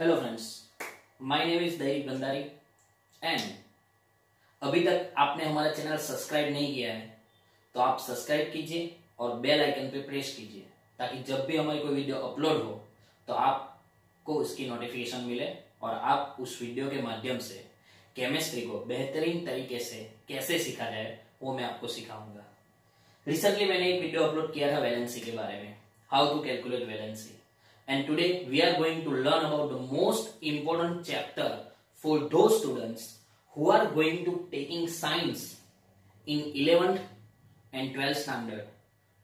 Hello friends my name is Dairik Bhandari and अभी तक आपने हमारा चैनल सब्सक्राइब नहीं किया है तो आप सब्सक्राइब कीजिए और बेल आइकन पे प्रेस कीजिए, ताकि जब भी हमारी कोई वीडियो अपलोड हो तो आपको उसकी नोटिफिकेशन मिले और आप उस वीडियो के माध्यम से केमिस्ट्री को बेहतरीन तरीके से कैसे सीखा जाए, वो मैं आपको सिखाऊँगा। रिसेंटली मैंने एक वीडियो अपलोड किया था वैलेंसी के बारे में how to calculate valency and today we are going to learn about the most important chapter for those students who are going to taking science in 11th and 12th standard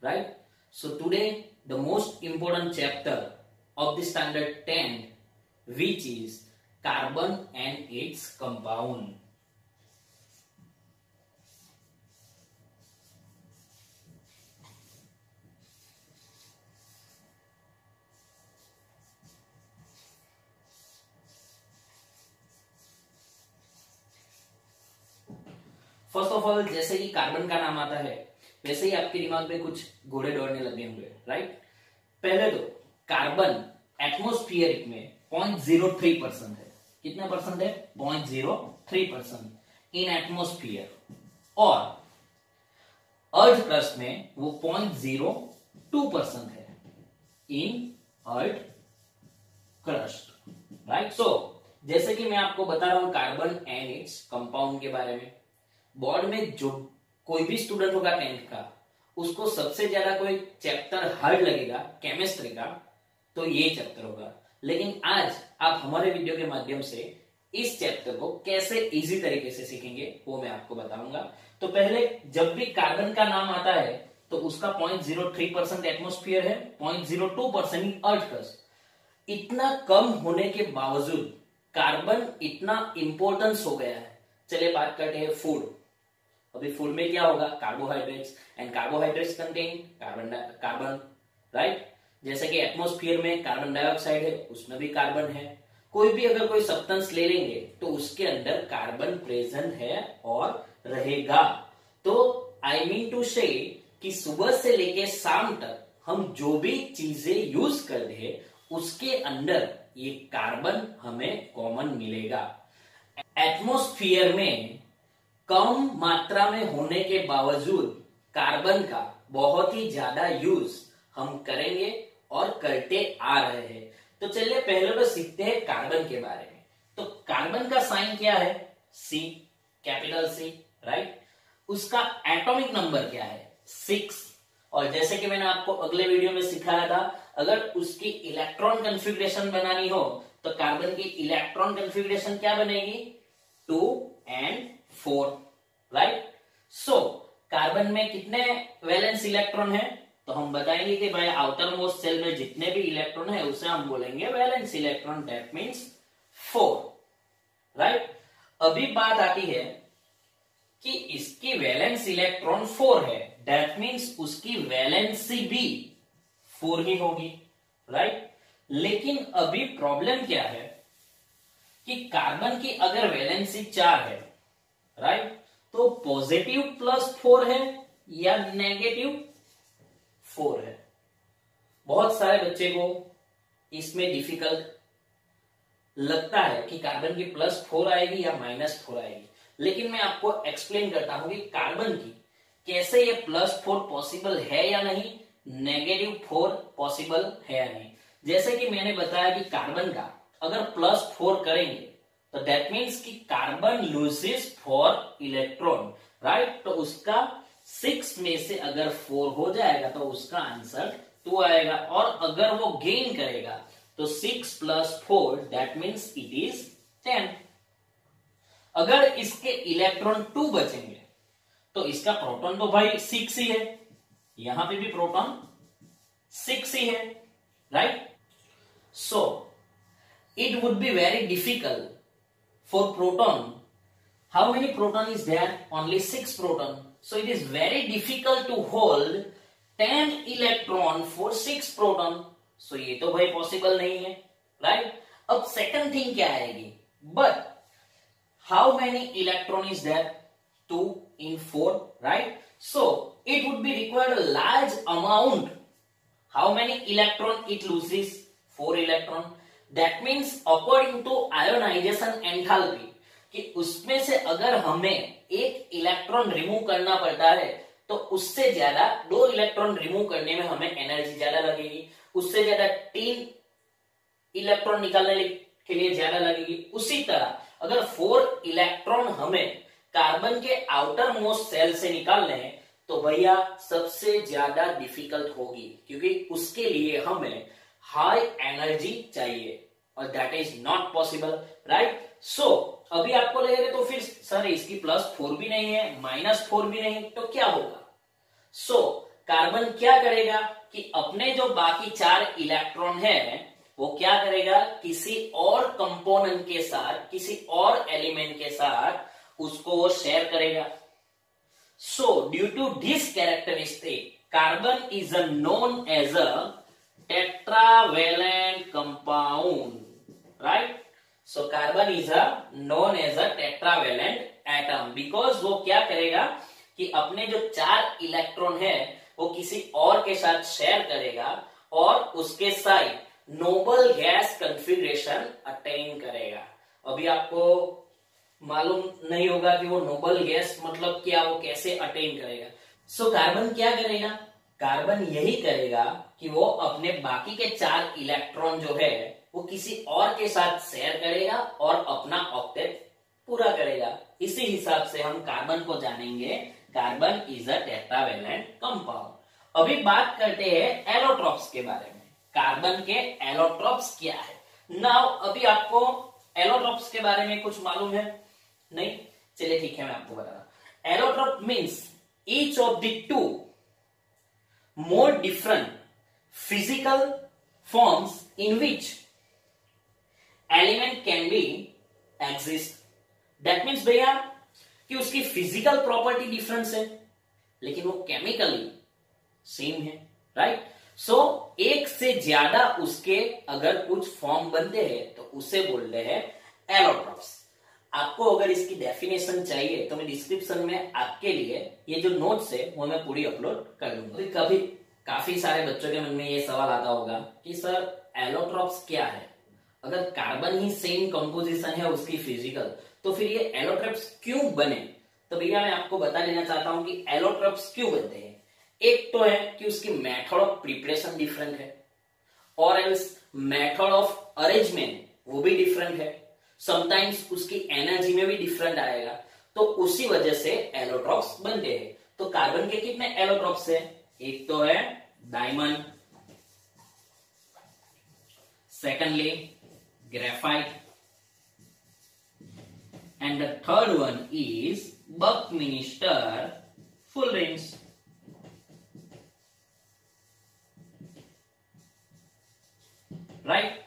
right? So today the most important chapter of the standard 10 which is carbon and its compound first of all जैसे ही carbon का नाम आता है, वैसे ही आपके दिमाग में कुछ घोड़े दौड़ने लगे होंगे राइट पहले तो कार्बन एटमोस्फियर में पॉइंट ज़ीरो थ्री परसेंट है। कितना परसेंट है? Point zero three percent in atmosphere और अर्थ क्रस्ट में वो पॉइंट ज़ीरो टू परसेंट है इन अर्थ क्रस्ट राइट सो जैसे कि मैं आपको बता रहा हूँ कार्बन एंड इट्स कंपाउंड के बारे में बोर्ड में जो कोई भी स्टूडेंट होगा टेंथ का, उसको सबसे ज़्यादा कोई चैप्टर हार्ड लगेगा केमिस्ट्री का तो ये चैप्टर होगा। लेकिन आज आप हमारे वीडियो के माध्यम से इस चैप्टर को कैसे इजी तरीके से सीखेंगे, वो मैं आपको बताऊँगा। तो पहले जब भी कार्बन का नाम आता है तो उसका point zero three percent atmosphere है point zero two percent earth इतना कम होने के बावजूद कार्बन इतना इंपॉर्टेंस हो गया है। चलिए बात करते हैं फ़ूड अभी फ़ूड में क्या होगा? Carbohydrates and carbohydrates contain carbon carbon right जैसे कि एटमोस्फियर में कार्बन डाइऑक्साइड है, उसमें भी कार्बन है। कोई भी अगर कोई सब्सटेंस ले लेंगे तो उसके अंदर कार्बन प्रेजेंट है और रहेगा। तो आई मीन टू से कि सुबह से लेके शाम तक हम जो भी चीज़ें यूज़ कर रहे उसके अंदर ये कार्बन हमें कॉमन मिलेगा। एटमोस्फियर में कम मात्रा में होने के बावजूद कार्बन का बहुत ही ज़्यादा यूज़ हम करेंगे और करते आ रहे हैं। तो चलिए पहले तो सीखते हैं कार्बन के बारे में। तो कार्बन का साइन क्या है? सी कैपिटल सी राइट उसका एटॉमिक नंबर क्या है? सिक्स और जैसे कि मैंने आपको अगले वीडियो में सिखाया था, अगर उसकी इलेक्ट्रॉन कंफिग्रेशन बनानी हो तो कार्बन की इलेक्ट्रॉन कंफिग्रेशन क्या बनेगी? Two and four right so carbon में कितने वैलेंस इलेक्ट्रॉन है? तो हम बताएँगे कि भाई आउटर मोस्ट सेल में जितने भी इलेक्ट्रॉन है, उसे हम बोलेंगे valence electron that means four right अभी बात आती है कि इसकी वैलेंस इलेक्ट्रॉन फोर है डेट मीन्स उसकी वैलेंसी भी फोर ही होगी राइट लेकिन अभी प्रॉब्लम क्या है कि कार्बन की अगर वैलेंसी चार है राइट तो पॉजिटिव प्लस फोर है या नेगेटिव फोर है। बहुत सारे बच्चे को इसमें डिफ़िकल्ट लगता है कि कार्बन की प्लस फोर आएगी या माइनस फोर आएगी। लेकिन मैं आपको एक्सप्लेन करता हूँ कि कार्बन की कैसे ये प्लस फोर पॉसिबल है या नहीं नेगेटिव फोर पॉसिबल है या नहीं। जैसे कि मैंने बताया कि कार्बन का अगर प्लस फोर करेंगे तो दैट मीन्स कि carbon loses four electron right तो उसका सिक्स में से अगर फोर हो जाएगा तो उसका आंसर टू आएगा। और अगर वो गेन करेगा तो six plus four that means it is ten अगर इसके इलेक्ट्रॉन टू बचेंगे तो इसका प्रोटॉन तो भाई सिक्स ही है। यहाँ पे भी प्रोटॉन सिक्स ही है right so it would be very difficult for proton how many proton is there only 6 proton so it is very difficult to hold 10 electron for 6 proton so ये तो भाई possible नहीं है right अब second thing क्या आएगी but how many electron is there 2 in 4 right so it would be required a large amount how many electron it loses 4 electron that means according to ionization enthalpy कि उसमें से अगर हमें एक electron remove करना पड़ता है तो उससे ज़्यादा दो इलेक्ट्रॉन रिमूव करने में हमें एनर्जी ज़्यादा लगेगी। उससे ज़्यादा तीन इलेक्ट्रॉन निकालने के लिए ज़्यादा लगेगी। उसी तरह, अगर फोर इलेक्ट्रॉन हमें कार्बन के आउटर मोस्ट सेल से निकालने हैं तो भैया सबसे ज़्यादा डिफ़िकल्ट होगी, क्योंकि उसके लिए हमें हाई एनर्जी चाहिए। और that is not possible right so अभी आपको लगेगा तो फिर सर इसकी प्लस फोर भी नहीं है माइनस फोर भी नहीं तो क्या होगा? सो so, कार्बन क्या करेगा कि अपने जो बाकी चार इलेक्ट्रॉन है वो क्या करेगा? किसी और कंपोनेंट के साथ किसी और एलिमेंट के साथ उसको वो शेयर करेगा। So due to this characteristic, carbon is a known as a tetravalent compound, right? So, carbon is a known as a tetravalent atom. Because वो क्या करेगा कि अपने जो चार इलेक्ट्रॉन है वो किसी और के साथ शेयर करेगा और उसके साथ नोबल गैस कंफिग्रेशन अटेन करेगा। अभी आपको मालूम नहीं होगा कि वो नोबल गैस मतलब क्या वो कैसे अटेन करेगा। सो so, कार्बन क्या करेगा? कार्बन यही करेगा कि वो अपने बाकी के चार इलेक्ट्रॉन जो है वो किसी और के साथ शेयर करेगा और अपना ऑक्टेट पूरा करेगा। इसी हिसाब से हम कार्बन को जानेंगे। Carbon is a tetravalent compound अभी बात करते हैं एलोट्रॉप्स के बारे में। कार्बन के एलोट्रॉप्स क्या है? नाउ अभी आपको एलोट्रॉप्स के बारे में कुछ मालूम है? नहीं? चलिए ठीक है, मैं आपको बता रहा allotrope means each of the two more different physical forms in which element can be exist. That means भैया कि उसकी फ़िज़िकल प्रॉपर्टी डिफरेंस है लेकिन वो केमिकली सेम है राइट सो so, एक से ज़्यादा उसके अगर कुछ फॉर्म बनते हैं तो उसे बोलते हैं एलोट्रॉप्स आपको अगर इसकी डेफिनेशन चाहिए तो मैं डिस्क्रिप्शन में आपके लिए ये जो नोट्स है वो मैं पूरी अपलोड कर दूँगा। कभी काफ़ी सारे बच्चों के मन में ये सवाल आता होगा कि सर एलोट्रॉप्स क्या है? अगर कार्बन ही सेम कंपोजिशन है उसकी फ़िज़िकल तो फिर ये एलोट्रॉप्स क्यों बने? तो भैया, मैं आपको बता देना चाहता हूँ कि एलोट्रॉप्स क्यों बनते हैं। एक तो है कि उसकी मेथड ऑफ़ प्रिपरेशन डिफरेंट है, और एल्स मेथड ऑफ़ अरेंजमेंट वो भी डिफरेंट है। समटाइम्स उसकी एनर्जी में भी डिफरेंट आएगा तो उसी वजह से एलोट्रॉप्स बनते हैं। तो कार्बन के कितने एलोट्रॉप्स है? एक तो है diamond secondly the third one is buckminsterfullerene right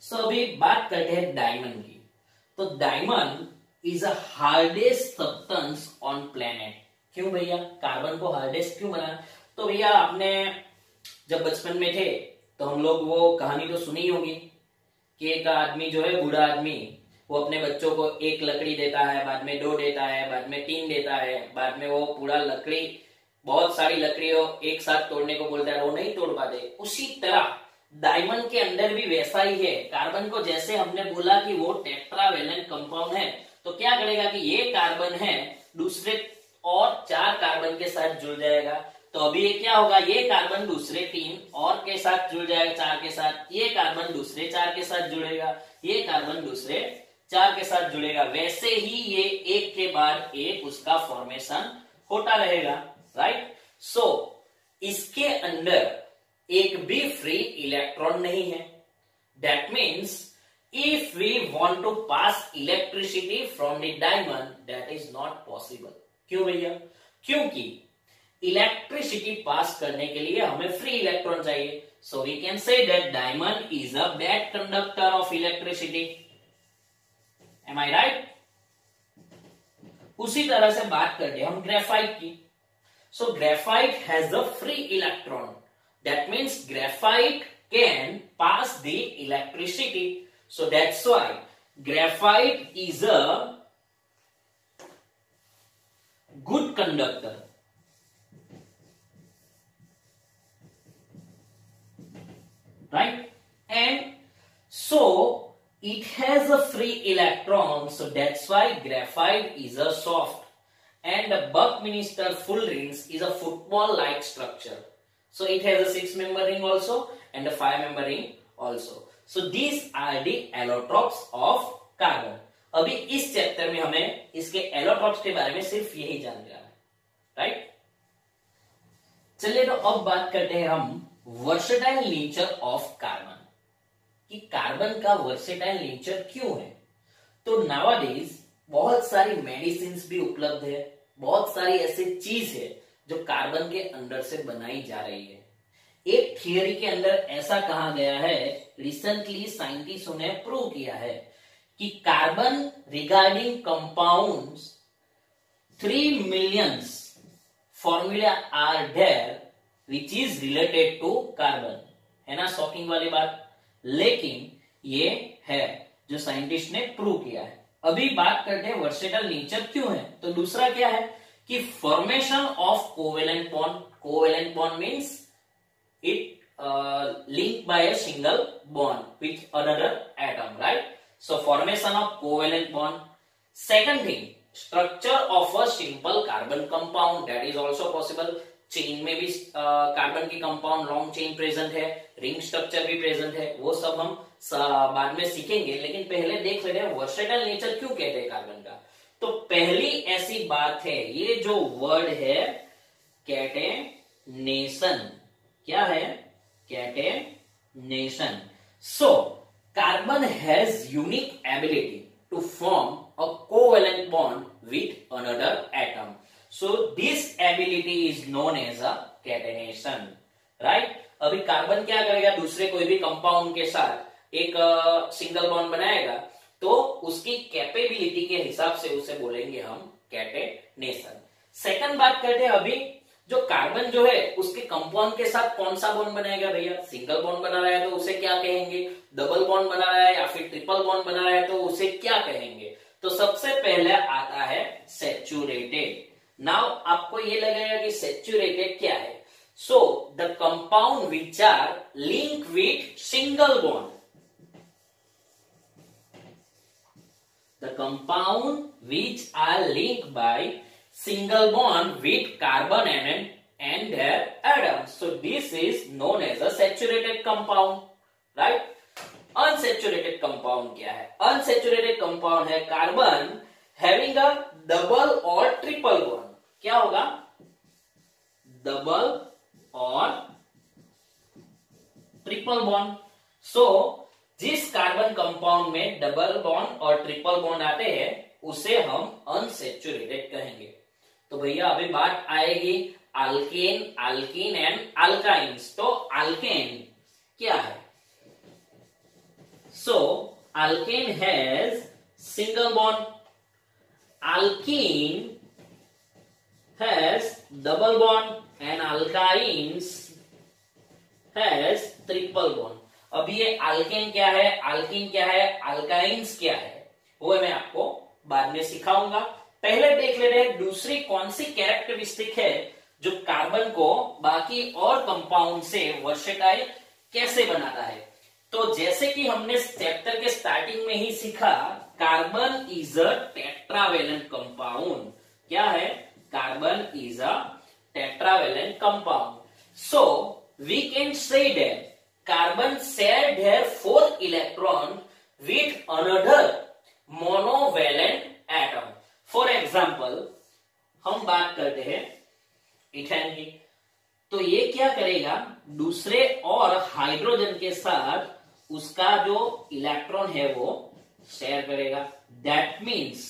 so अभी बात करते हैं डायमंड की तो diamond is a hardest substance on planet क्यों भैया? कार्बन को हार्डेस्ट क्यों बना? तो भैया, आपने जब बचपन में थे तो हम लोग वो कहानी तो सुनी होगी। कि एक आदमी जो है, बूढ़ा आदमी, वो अपने बच्चों को एक लकड़ी देता है, बाद में दो देता है, बाद में तीन देता है, बाद में वो पूरा लकड़ी, बहुत सारी लकड़ियों एक साथ तोड़ने को बोलता है, वो नहीं तोड़ पाते। उसी तरह डायमंड के अंदर भी वैसा ही है। कार्बन को जैसे हमने बोला कि वो टेट्रावेलेंट कंपाउंड है तो क्या करेगा कि ये कार्बन है, दूसरे और चार कार्बन के साथ जुड़ जाएगा। तो अभी ये क्या होगा? ये कार्बन दूसरे तीन और के साथ जुड़ जाएगा चार के साथ। ये कार्बन दूसरे चार के साथ जुड़ेगा ये कार्बन दूसरे चार के साथ जुड़ेगा। वैसे ही ये एक के बाद एक उसका फॉर्मेशन होता रहेगा राइट सो so, इसके अंदर एक भी फ्री इलेक्ट्रॉन नहीं है। That means if we want to pass electricity from the diamond that is not possible क्यों भैया? क्योंकि इलेक्ट्रिसिटी पास करने के लिए हमें फ्री इलेक्ट्रॉन चाहिए। So we can say that diamond is a bad conductor of electricity am I right उसी तरह से बात कर करते हम ग्रेफाइट की। So graphite has a free electron that means graphite can pass the electricity so that's why graphite is a good conductor. Right? And so it has a free electron so that's why graphite is a soft and the buckminster full rings is a football like structure so it has a six member ring also and a five member ring also so these are the allotropes of carbon अभी इस chapter में हमें इसके allotropes के बारे में सिर्फ़ यही जान रहा है राइट चलिए तो अब बात करते हैं हम वर्सेटाइल नेचर ऑफ़ कार्बन कि कार्बन का वर्सेटाइल नेचर क्यों है? तो नावाडेज बहुत सारी मेडिसिन भी उपलब्ध है, बहुत सारी ऐसी चीज़ है जो कार्बन के अंदर से बनाई जा रही है। एक थियोरी के अंदर ऐसा कहा गया है रिसेंटली साइंटिस्टों ने प्रूव किया है कि carbon regarding compounds three millions formula are there which is related to carbon है ना? शॉकिंग वाली बात। लेकिन ये है जो साइंटिस्ट ने प्रूव किया है। अभी बात करते हैं वर्सेटल नेचर क्यों है? तो दूसरा क्या है कि formation of covalent bond covalent bond means it link by a single bond with another atom right so formation of covalent bond second thing structure of a simple carbon compound that is also possible chain में भी carbon की compound long chain present है ring structure भी present है, वो सब हम बाद में सीखेंगे, लेकिन पहले देख लेते हैं वर्सेटाइल नेचर क्यों कहते हैं कार्बन का? तो पहली ऐसी बात है, ये जो वर्ड है कैटेनेशन क्या है? Catenation so carbon has unique ability to form a covalent bond with another atom so this ability is known as a catenation right अभी कार्बन क्या करेगा? दूसरे कोई भी कंपाउंड के साथ एक सिंगल बॉन्ड बनाएगा तो उसकी कैपेबिलिटी के हिसाब से उसे बोलेंगे हम कैटेनेशन सेकंड बात करते हैं अभी, जो कार्बन जो है, उसके कंपाउंड के साथ कौन सा बॉन्ड बनाएगा भैया? सिंगल बॉन्ड बना रहा है तो उसे क्या कहेंगे? डबल बॉन्ड बना रहा है या फिर ट्रिपल बॉन्ड बना रहा है तो उसे क्या कहेंगे? तो सबसे पहले आता है सेचुरेटेड नाउ आपको ये लगेगा कि सेचुरेटेड क्या है? So the compound which are link with single bond the compound which are link by single bond with carbon and and atom so this is known as a saturated compound right unsaturated compound क्या है? Unsaturated compound है carbon having a double और triple bond क्या होगा? Double और triple bond so जिस carbon compound में double bond और ट्रिपल बॉन्ड आते हैं, उसे हम अनसेचुरेटेड कहेंगे। तो भैया, अभी बात आएगी अल्केन अल्किन एंड अल्काइंस तो अल्केन क्या है? So alkane has single bond alkene has double bond and alkynes has triple bond. अब ये अल्केन क्या है? अल्किन क्या है? अल्काइंस क्या है? वो मैं आपको बाद में सिखाऊँगा। पहले देख ले रहे दूसरी कौन सी कैरेक्टरिस्टिक है जो कार्बन को बाकी और कंपाउंड से वर्षेटाइल कैसे बनाता है? तो जैसे कि हमने चैप्टर के स्टार्टिंग में ही सीखा carbon is a tetravalent compound क्या है? Carbon is a tetravalent compound. So, we can say that carbon share their four electron with another monovalent atom. For example, हम बात करते हैं इथेन की तो ये क्या करेगा दूसरे और हाइड्रोजन के साथ उसका जो इलेक्ट्रॉन है वो शेयर करेगा दैट मीन्स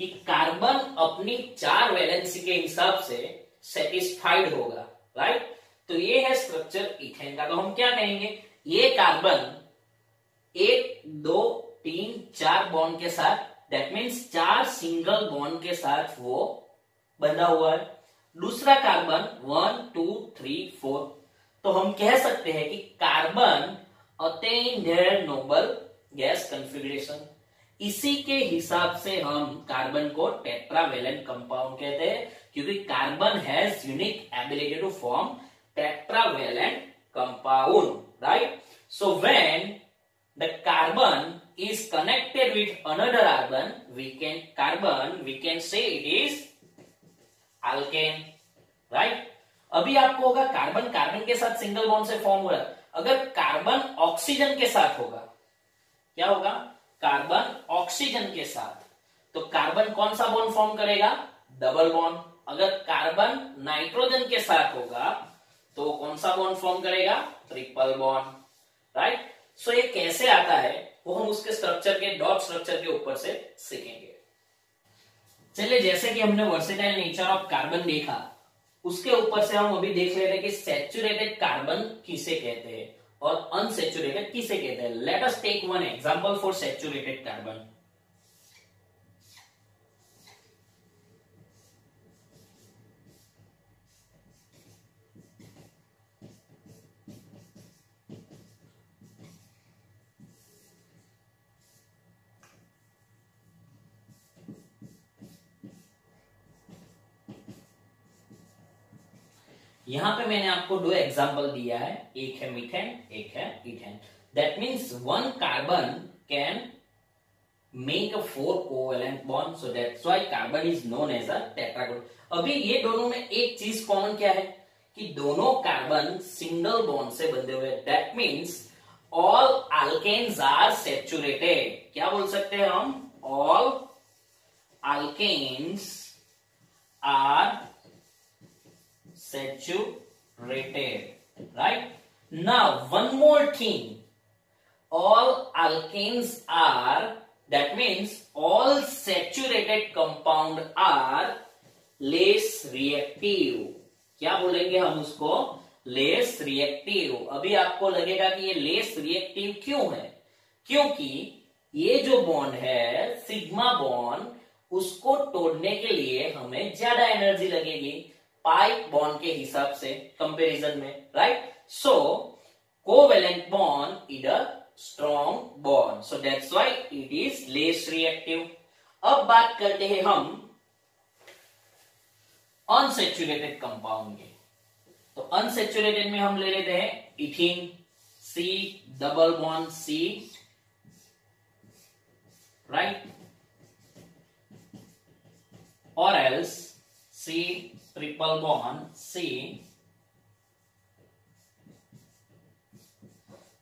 कि कार्बन अपनी चार वैलेंसी के हिसाब से सेटिस्फाइड होगा राइट तो ये है स्ट्रक्चर इथेन का। तो हम क्या कहेंगे? ये कार्बन एक, दो, तीन, चार बॉन्ड के साथ दैट मीन्स चार सिंगल बॉन्ड के साथ वो बंधा हुआ है। दूसरा carbon one two three four तो हम कह सकते हैं कि carbon attain noble gas configuration इसी के हिसाब से हम कार्बन को टेट्रावेलेंट कंपाउंड कहते हैं क्योंकि carbon has unique ability to form tetravalent compound right so when the carbon is connected with another carbon, we can carbon, we can say it is alkane, right? अभी आपको होगा carbon carbon के साथ single bond से form हो रहा है। अगर कार्बन ऑक्सीजन के साथ होगा क्या होगा? कार्बन ऑक्सीजन के साथ। तो कार्बन कौन सा बॉन्ड फॉर्म करेगा? डबल बॉन्ड अगर कार्बन नाइट्रोजन के साथ होगा तो कौन सा बॉन्ड फॉर्म करेगा? ट्रिपल बॉन्ड राइट सो ये कैसे आता है, वो हम उसके स्ट्रक्चर के डॉट स्ट्रक्चर के ऊपर से सीखेंगे। चलिए, जैसे कि हमने वर्सेटाइल नेचर ऑफ़ कार्बन देखा, उसके ऊपर से हम अभी देख रहे थे कि सेचुरेटेड कार्बन किसे कहते हैं। और अनसेचुरेटेड किसे कहते हैं? Let us take one example for saturated carbon यहाँ पे मैंने आपको दो एग्जांपल दिया है। एक है मीथेन एक है ethane that means one carbon can make a four covalent bond so that's why carbon is known as a tetra group अभी ये दोनों में एक चीज़ कॉमन क्या है? कि दोनों कार्बन सिंगल बॉन्ड से बंधे हुए that means all alkanes are saturated क्या बोल सकते हैं हम? All alkanes are saturated right now one more thing all alkanes are that means all saturated compound are less reactive क्या बोलेंगे हम उसको लेस रिएक्टिव अभी आपको लगेगा कि ये लेस रिएक्टिव क्यों है क्योंकि ये जो बॉन्ड है सिग्मा बॉन्ड उसको तोड़ने के लिए हमें ज़्यादा एनर्जी लगेगी पाई बॉन्ड के हिसाब से कंपैरिजन में right so covalent bond is a strong bond so that's why it is less reactive अब बात करते हैं हम अनसेचुरेटेड कंपाउंड के। तो अनसेचुरेटेड में हम ले लेते हैं ethyne C double bond C right और else C triple bond C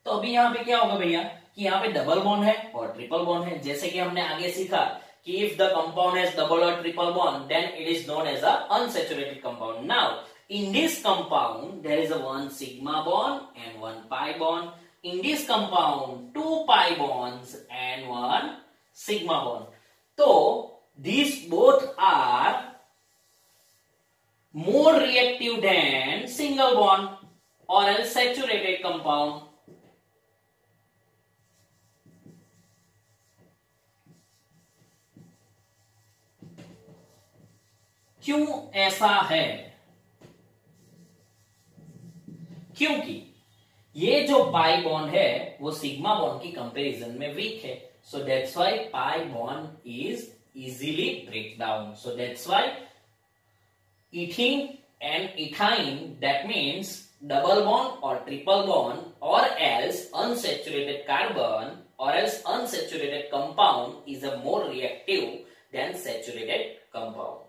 तो अभी यहाँ पे क्या होगा भैया? कि यहाँ पे डबल बॉन्ड है और ट्रिपल बॉन्ड है। जैसे कि हमने आगे सीखा कि if the compound has double और triple bond then it is known as a unsaturated compound now in this compound there is a one sigma bond and one pi bond in this compound two pi bonds and one sigma bond तो this both are more reactive than single bond or else saturated compound. क्यों ऐसा है? क्योंकि ये जो पाई bond है, वो sigma bond की कंपैरिजन में वीक है। So that's why pi bond is easily break down so that's why ethene and ethyne that means double bond or triple bond or else unsaturated carbon or else unsaturated compound is a more reactive than saturated compound